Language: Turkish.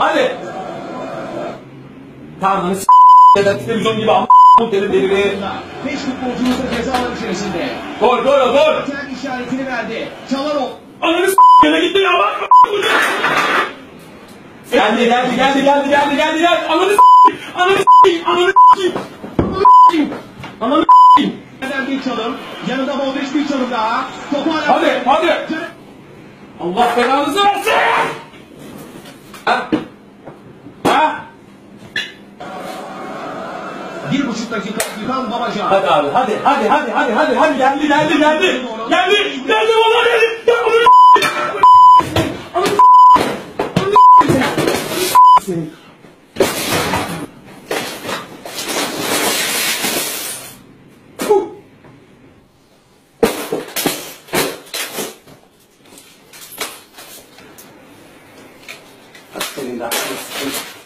Hadi. Lan s*** televizyon gibi ama bu deli deli. Beş futbolcumuz da ceza alanı içerisinde. Gol gol gol. Ten işaretini verdi. Çalarov. Ananı s*** gitti ya bak. Geldi geldi geldi geldi geldi geldi geldi. Ananı s***. Ananı s***. Ananı s***. Ananı s***. Ananı s***. Bir çalım? Yanında Modric bir çalım daha. Topu hala... Hadi hadi. Allah belanızı versin. Ha? Bir buçuk dakika Gökhan Babacan. Hadi abi hadi hadi hadi hadi hadi hadi geldi geldi geldi. Geldi geldi vallahi geldi. Ya bunu Senin de aklın sıkıntı.